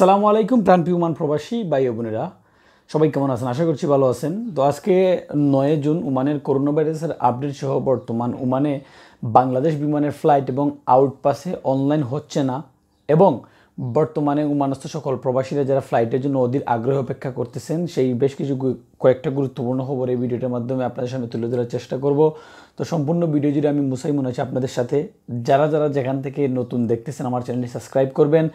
আসসালামু আলাইকুম, প্রাণ পিউমান প্রবাসী ও বোনেরা। সবাই কেমন আছেন? আশা করছি ভালো আছেন। তো আজকে নয় জুন, উমানের করোনা ভাইরাসের আপডেট সহ বর্তমান উমানে বাংলাদেশ বিমানের ফ্লাইট এবং আউটপাসে অনলাইন হচ্ছে না এবং বর্তমানে উমানস্থ সকল প্রবাসীরা যারা ফ্লাইটের জন্য অধীর আগ্রহ অপেক্ষা করতেছেন, সেই বেশ কিছু কয়েকটা গুরুত্বপূর্ণ খবর এই ভিডিওটার মাধ্যমে আপনাদের সামনে তুলে ধরার চেষ্টা করব। তো সম্পূর্ণ ভিডিও জুড়ে আমি মুসাই মনে আছি আপনাদের সাথে। যারা যারা যেখান থেকে নতুন দেখতেছেন, আমার চ্যানেলটি সাবস্ক্রাইব করবেন।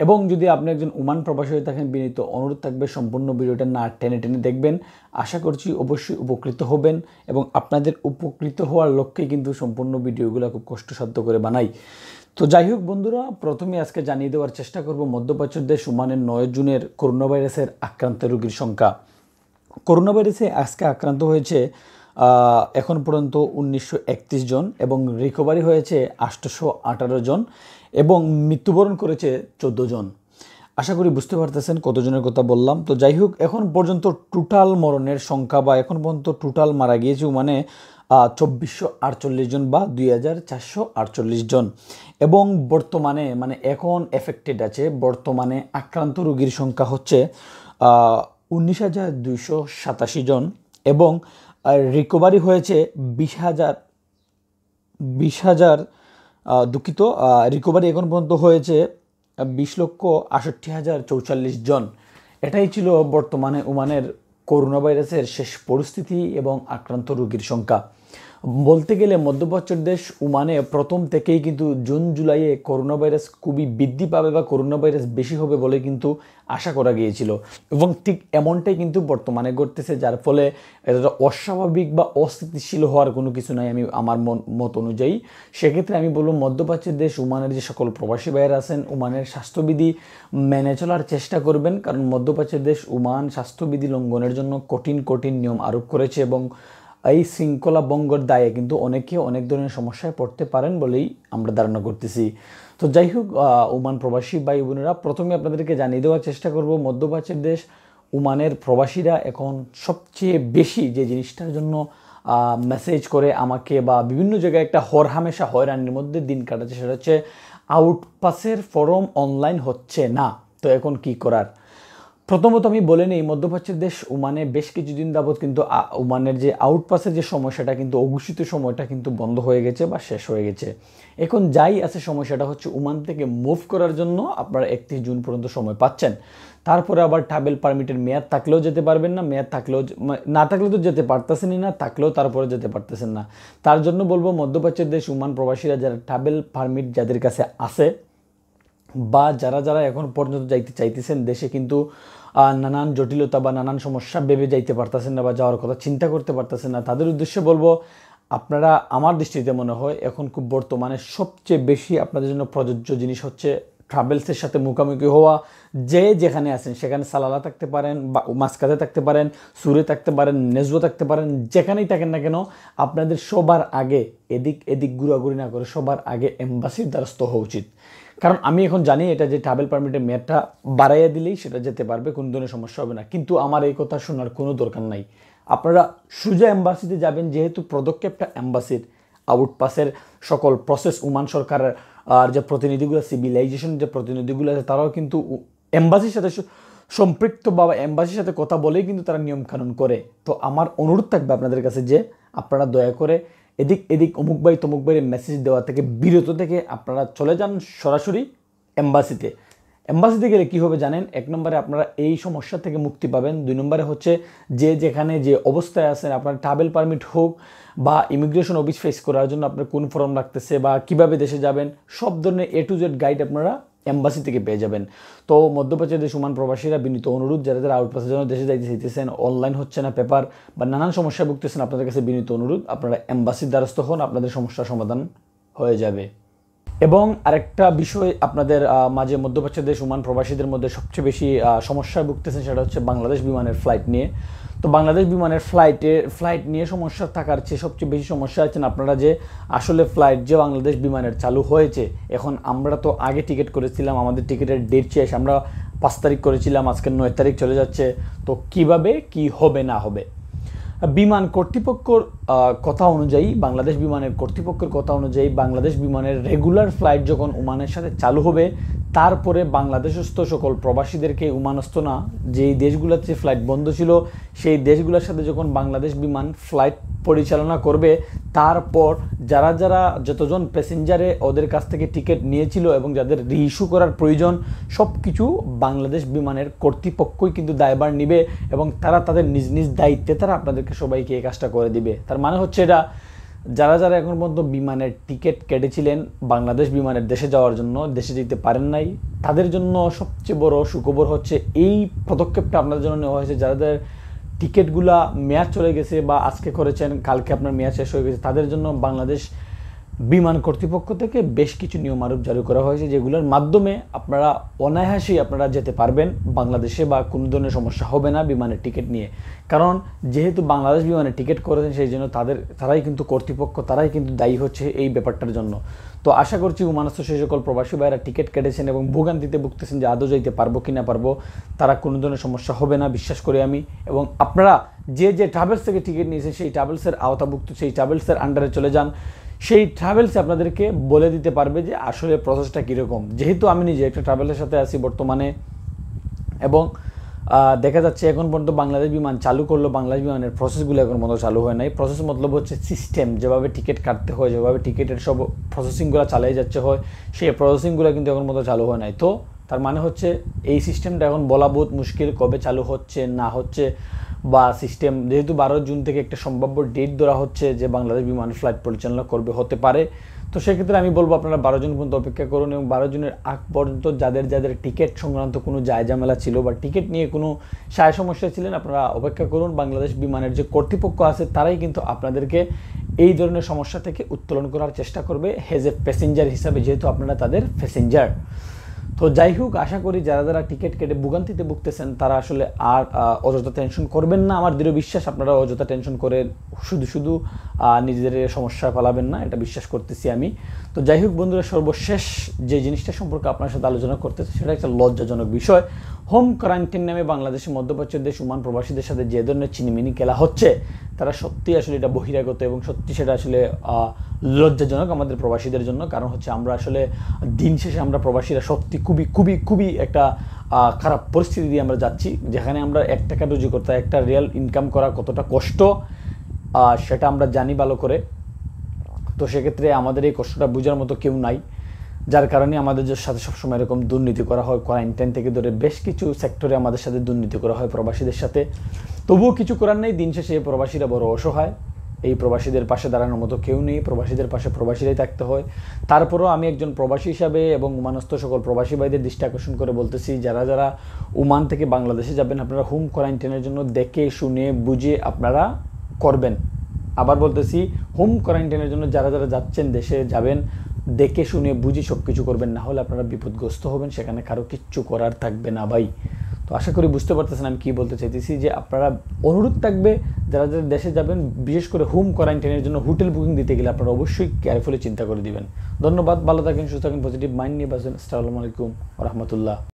এবং যদি আপনি একজন উমান প্রবাসী হয়ে থাকেন, বিনীত অনুরোধ থাকবে সম্পূর্ণ ভিডিওটা না টেনে টেনে দেখবেন। আশা করছি অবশ্যই উপকৃত হবেন এবং আপনাদের উপকৃত হওয়ার লক্ষ্যে কিন্তু সম্পূর্ণ ভিডিওগুলো খুব কষ্টসাধ্য করে বানাই। তো যাই হোক বন্ধুরা, প্রথমে আজকে জানিয়ে দেওয়ার চেষ্টা করব মধ্যপ্রাচ্য দেশ নয় জুনের করোনা ভাইরাসের আক্রান্ত রোগীর সংখ্যা। করোনা ভাইরাসে আজকে আক্রান্ত হয়েছে এখন পর্যন্ত উনিশশো একত্রিশ জন এবং রিকভারি হয়েছে আটশোশো জন এবং মৃত্যুবরণ করেছে চোদ্দ জন। আশা করি বুঝতে পারতেছেন কতজনের কথা বললাম। তো যাই হোক, এখন পর্যন্ত টোটাল মরণের সংখ্যা বা এখন পর্যন্ত টোটাল মারা গিয়েছে মানে চব্বিশশো আটচল্লিশ জন বা দুই হাজার চারশো আটচল্লিশ জন। এবং বর্তমানে মানে এখন এফেক্টেড আছে, বর্তমানে আক্রান্ত রোগীর সংখ্যা হচ্ছে উনিশ হাজার দুইশো সাতাশি জন এবং রিকভারি হয়েছে বিশ হাজার বিশ হাজার দুঃখিত রিকভারি এখন পর্যন্ত হয়েছে বিশ লক্ষ আষট্টি হাজার চৌচল্লিশ জন। এটাই ছিল বর্তমানে ওমানের করোনা ভাইরাসের শেষ পরিস্থিতি এবং আক্রান্ত রোগীর সংখ্যা। বলতে গেলে মধ্যপ্রাচ্যের দেশ উমানে প্রথম থেকেই কিন্তু জুন জুলাইয়ে করোনা ভাইরাস খুবই বৃদ্ধি পাবে বা করোনা ভাইরাস বেশি হবে বলে কিন্তু আশা করা গিয়েছিল। এবং ঠিক এমনটাই কিন্তু বর্তমানে ঘটতেছে, যার ফলে এটা অস্বাভাবিক বা অস্থিতিশীল হওয়ার কোনো কিছু নাই আমি আমার মত অনুযায়ী। সেক্ষেত্রে আমি বলব মধ্যপ্রাচ্যের দেশ উমানের যে সকল প্রবাসী ভাইয়েরা আছেন উমানের স্বাস্থ্যবিধি মেনে চলার চেষ্টা করবেন, কারণ মধ্যপ্রাচ্যের দেশ উমান স্বাস্থ্যবিধি লঙ্ঘনের জন্য কঠিন কঠিন নিয়ম আরোপ করেছে এবং এই শৃঙ্খলা বঙ্গর দায়ে কিন্তু অনেকে অনেক ধরনের সমস্যায় পড়তে পারেন বলেই আমরা ধারণা করতেছি। তো যাই হোক ওমান প্রবাসী ভাই বোনেরা, প্রথমে আপনাদেরকে জানিয়ে দেওয়ার চেষ্টা করব, মধ্যপ্রাচ্যের দেশ, ওমানের প্রবাসীরা এখন সবচেয়ে বেশি যে জিনিসটার জন্য মেসেজ করে আমাকে বা বিভিন্ন জায়গায় একটা হর হামেশা হয়রানির মধ্যে দিন কাটাচ্ছে, সেটা হচ্ছে, আউটপাসের ফরম অনলাইন হচ্ছে না, তো এখন কি করার? প্রথমত আমি বলে নিই, মধ্যপ্রাচ্যের দেশ ওমানে বেশ কিছুদিন যাবৎ কিন্তু ওমানের যে আউটপাসের যে সমস্যাটা কিন্তু অঘোষিত সময়টা কিন্তু বন্ধ হয়ে গেছে বা শেষ হয়ে গেছে। এখন যাই আছে সমস্যাটা হচ্ছে ওমান থেকে মুভ করার জন্য আপনারা একত্রিশ জুন পর্যন্ত সময় পাচ্ছেন। তারপরে আবার ট্রাভেল পারমিটের মেয়াদ থাকলেও যেতে পারবেন না, মেয়াদ থাকলেও না থাকলে তো যেতে পারতেছেনই না, থাকলেও তারপরে যেতে পারতেছেন না। তার জন্য বলব, মধ্যপ্রাচ্যের দেশ ওমান প্রবাসীরা যারা ট্রাভেল পারমিট যাদের কাছে আছে বা যারা যারা এখন পর্যন্ত যাইতে চাইতেছেন দেশে কিন্তু নানান জটিলতা বা নানান সমস্যা ভেবে যাইতে পারতেছেন না বা যাওয়ার কথা চিন্তা করতে পারতেছেন না। তাদের উদ্দেশ্যে বলব, আপনারা আমার দৃষ্টিতে মনে হয় এখন খুব বর্তমানে সবচেয়ে বেশি আপনাদের জন্য প্রযোজ্য জিনিস হচ্ছে ট্রাভেলসের সাথে মুখোমুখি হওয়া। যে যেখানে আছেন, সেখানে সালালা থাকতে পারেন বা মাসকাতে থাকতে পারেন, সুরে থাকতে পারেন নেজবো থাকতে পারেন, যেখানেই থাকেন না কেন, আপনাদের সবার আগে এদিক এদিক ঘুরাঘুরি না করে সবার আগে এম্বাসির দ্বারস্থ হওয়া উচিত। কারণ আমি এখন জানি এটা যে ট্রাভেল পারমিটের মেয়াদটা বাড়াইয়া দিলেই সেটা যেতে পারবে, কোনো ধরনের সমস্যা হবে না। কিন্তু আমার এই কথা শোনার কোনো দরকার নাই। আপনারা সুজা এম্বাসিতে যাবেন, যেহেতু পদক্ষেপটা এম্বাসির আউটপাসের সকল প্রসেস ওমান সরকারের, আর যে প্রতিনিধিগুলো সিভিলাইজেশন যে প্রতিনিধিগুলো আছে, তারাও কিন্তু এম্বাসির সাথে সম্পৃক্ত বা এম্বাসির সাথে কথা বলেই কিন্তু তারা নিয়মকানুন করে। তো আমার অনুরোধ থাকবে আপনাদের কাছে যে আপনারা দয়া করে এদিক এদিক অমুক ভাই তমুক ভাইয়ের মেসেজ দেওয়া থেকে, বিরত থেকে আপনারা চলে যান সরাসরি এম্বাসিতে এম্বাসিতে গেলে কী হবে জানেন? এক নম্বরে আপনারা এই সমস্যা থেকে মুক্তি পাবেন। দুই নম্বরে হচ্ছে যে যেখানে যে অবস্থায় আছেন, আপনার ট্রাভেল পারমিট হোক বা ইমিগ্রেশন অফিস ফেস করার জন্য আপনার কোন ফর্ম রাখতেছে বা কীভাবে দেশে যাবেন, সব ধরনের এ টু জেড গাইড আপনারা এম্বাসি থেকে পেয়ে যাবেন। তো মধ্যপ্রাচ্যের যে সমান প্রবাসীরা বিনীত অনুরোধ, যারা যারা আউটপাসের জন্য দেশে যাইতে চাইতেছেন অনলাইন হচ্ছে না পেপার বা নানান সমস্যায় ভুগতেছেন, আপনাদের কাছে বিনীত অনুরোধ, আপনারা এম্বাসির দ্বারস্থ হন, আপনাদের সমস্যার সমাধান হয়ে যাবে। এবং আরেকটা বিষয় আপনাদের মাঝে মধ্যপ্রাচ্যের দেশ, ওমান প্রবাসীদের মধ্যে সবচেয়ে বেশি সমস্যায় ভুগতেছেন, সেটা হচ্ছে বাংলাদেশ বিমানের ফ্লাইট নিয়ে। তো বাংলাদেশ বিমানের ফ্লাইটে ফ্লাইট নিয়ে সমস্যা থাকার চেয়ে সবচেয়ে বেশি সমস্যা আছেন আপনারা যে, আসলে ফ্লাইট যে বাংলাদেশ বিমানের চালু হয়েছে, এখন আমরা তো আগে টিকিট করেছিলাম, আমাদের টিকিটের ডেট শেষ, আমরা পাঁচ তারিখ করেছিলাম, আজকে নয় তারিখ চলে যাচ্ছে, তো কীভাবে, কি হবে, না হবে? বিমান কর্তৃপক্ষর কথা অনুযায়ী, বাংলাদেশ বিমানের কর্তৃপক্ষের কথা অনুযায়ী, বাংলাদেশ বিমানের রেগুলার ফ্লাইট যখন ওমানের সাথে চালু হবে তারপরে বাংলাদেশস্থ সকল প্রবাসীদেরকে উমানস্থ না। যেই দেশগুলোতে ফ্লাইট বন্ধ ছিল, সেই দেশগুলোর সাথে যখন বাংলাদেশ বিমান ফ্লাইট পরিচালনা করবে, তারপর যারা যারা যতজন প্যাসেঞ্জারে ওদের কাছ থেকে টিকিট নিয়েছিল এবং যাদের রিইস্যু করার প্রয়োজন সব কিছু বাংলাদেশ বিমানের কর্তৃপক্ষই কিন্তু দায়বার নিবে এবং তারা তাদের নিজ নিজ দায়িত্বে তারা আপনাদেরকে সবাইকে এই কাজটা করে দিবে। তার মানে হচ্ছে এটা যারা যারা এখন পর্যন্ত বিমানের টিকিট কেটেছিলেন বাংলাদেশ বিমানের দেশে যাওয়ার জন্য, দেশে যেতে পারেন নাই, তাদের জন্য সবচেয়ে বড় সুখবর হচ্ছে এই পদক্ষেপটা আপনাদের জন্য নেওয়া হয়েছে। যাদের টিকিটগুলা মেয়াদ চলে গেছে বা আজকে করেছেন, কালকে আপনার মেয়াদ শেষ হয়ে গেছে, তাদের জন্য বাংলাদেশ বিমান কর্তৃপক্ষ থেকে বেশ কিছু নিয়মারূপ জারি করা হয়েছে, যেগুলোর মাধ্যমে আপনারা অনায়াসেই আপনারা যেতে পারবেন। বাংলাদেশে বা কোনো ধরনের সমস্যা হবে না বিমানের টিকিট নিয়ে। কারণ, যেহেতু বাংলাদেশ বিমানে টিকিট করেছেন, সেই জন্য তাদের, তারাই কিন্তু কর্তৃপক্ষ, তারাই কিন্তু দায়ী হচ্ছে এই ব্যাপারটার জন্য। তো আশা করছি উমানস্থ সেই সকল প্রবাসী ভাইরা টিকিট কেটেছেন এবং ভোগান্তিতে ভুগতেছেন যে আদৌ যাইতে পারব কি না পারব, তারা কোনো ধরনের সমস্যা হবে না, বিশ্বাস করি আমি। এবং আপনারা যে যে ট্রাভেলস থেকে টিকিট নিয়েছেন, সেই ট্রাভেলসের আওতাভুক্ত, সেই ট্রাভেলসের আন্ডারে চলে যান। সেই ট্রাভেলস আপনাদেরকে বলে দিতে পারবে যে আসলে প্রসেসটা কীরকম। যেহেতু আমি নিজে একটা ট্রাভেলের সাথে আছি বর্তমানে এবং দেখা যাচ্ছে এখন পর্যন্ত বাংলাদেশ বিমান চালু করল, বাংলাদেশ বিমানের প্রসেসগুলো এখন পর্যন্ত চালু হয় নাই। প্রসেস মতলব হচ্ছে সিস্টেম যেভাবে টিকিট কাটতে হয়, যেভাবে টিকিটের সব প্রসেসিংগুলো চালিয়ে যাচ্ছে হয়, সেই প্রসেসিংগুলো কিন্তু এখন পর্যন্ত চালু হয় নাই। তো তার মানে হচ্ছে এই সিস্টেমটা এখন বলা বহুত মুশকিল কবে চালু হচ্ছে, না হচ্ছে। বা সিস্টেম যেহেতু বারো জুন থেকে একটা সম্ভাব্য ডেট ধরা হচ্ছে যে বাংলাদেশ বিমান ফ্লাইট পরিচালনা করবে, হতে পারে। তো সেক্ষেত্রে আমি বলব আপনারা বারো জন পর্যন্ত অপেক্ষা করুন এবং বারো জনের আগ পর্যন্ত যাদের যাদের টিকিট সংক্রান্ত কোনো জায়জামেলা ছিল বা টিকিট নিয়ে কোনো সায় সমস্যা ছিলেন, আপনারা অপেক্ষা করুন। বাংলাদেশ বিমানের যে কর্তৃপক্ষ আছে, তারাই কিন্তু আপনাদেরকে এই ধরনের সমস্যা থেকে উত্তোলন করার চেষ্টা করবে। হেজ এ প্যাসেঞ্জার হিসাবে, যেহেতু আপনারা তাদের প্যাসেঞ্জার তো যাই হোক, আশা করি যারা যারা টিকিট কেটে ভোগান্তিতে ভুগতেছেন, তারা আসলে আর অযথা টেনশন করবেন না। আমার দৃঢ় বিশ্বাস আপনারা অযথা টেনশন করে শুধু শুধু নিজেদের সমস্যা ফেলাবেন না, এটা বিশ্বাস করতেছি আমি। তো যাই হোক বন্ধুরা, সর্বশেষ যে জিনিসটা সম্পর্কে আপনার সাথে আলোচনা করতেছে, সেটা একটা লজ্জাজনক বিষয়। হোম কোয়ারেন্টাইন নামে বাংলাদেশের মধ্যপ্রাচ্যের দেশ উমান প্রবাসীদের সাথে যে ধরনের চিনিমিনি খেলা হচ্ছে তারা সত্যি আসলে এটা বহিরাগত এবং সত্যি সেটা আসলে লজ্জাজনক আমাদের প্রবাসীদের জন্য। কারণ হচ্ছে আমরা আসলে দিন শেষে আমরা প্রবাসীরা সত্যি খুবই খুবই খুবই একটা খারাপ পরিস্থিতি দিয়ে আমরা যাচ্ছি। যেখানে আমরা এক টাকা রুজি করতে, একটা রিয়েল ইনকাম করা কতটা কষ্ট সেটা আমরা জানি ভালো করে। তো সেক্ষেত্রে আমাদের এই কষ্টটা বোঝার মতো কেউ নাই। যার কারণে আমাদের সাথে সবসময় এরকম দুর্নীতি করা হয় কোয়ারেন্টাইন থেকে ধরে বেশ কিছু সেক্টরে আমাদের সাথে দুর্নীতি করা হয় প্রবাসীদের সাথে। তবুও কিছু করার নেই, দিন শেষে প্রবাসীরা বড় অসহায়। এই প্রবাসীদের পাশে দাঁড়ানোর মতো কেউ নেই, প্রবাসীদের পাশে প্রবাসীরাই থাকতে হয়। তারপরও আমি একজন প্রবাসী হিসাবে এবং উমানস্থ সকল প্রবাসী ভাইদের দৃষ্টি আকর্ষণ করে বলতেছি, যারা যারা উমান থেকে বাংলাদেশে যাবেন, আপনারা হোম কোয়ারেন্টাইনের জন্য দেখে, শুনে, বুঝে আপনারা করবেন। আবার বলতেছি হোম কোয়ারেন্টাইনের জন্য যারা যারা যাচ্ছেন, দেশে যাবেন দেখে শুনে বুঝে সব কিছু করবেন, না হলে আপনারা বিপদগ্রস্ত হবেন, সেখানে কারও কিচ্ছু করার থাকবে না ভাই। তো আশা করি বুঝতে পারতেছেন আমি কী বলতে চাইতেছি যে আপনারা অনুরোধ থাকবে, যারা যারা দেশে যাবেন, বিশেষ করে হোম কোয়ারেন্টাইনের জন্য হোটেল বুকিং দিতে গেলে আপনারা অবশ্যই কেয়ারফুলি চিন্তা করে দিবেন। ধন্যবাদ, ভালো থাকেন, সুস্থ থাকেন পজিটিভ মাইন্ড নিয়ে বাসেন আসসালামু আলাইকুম রহমতুল্লাহ।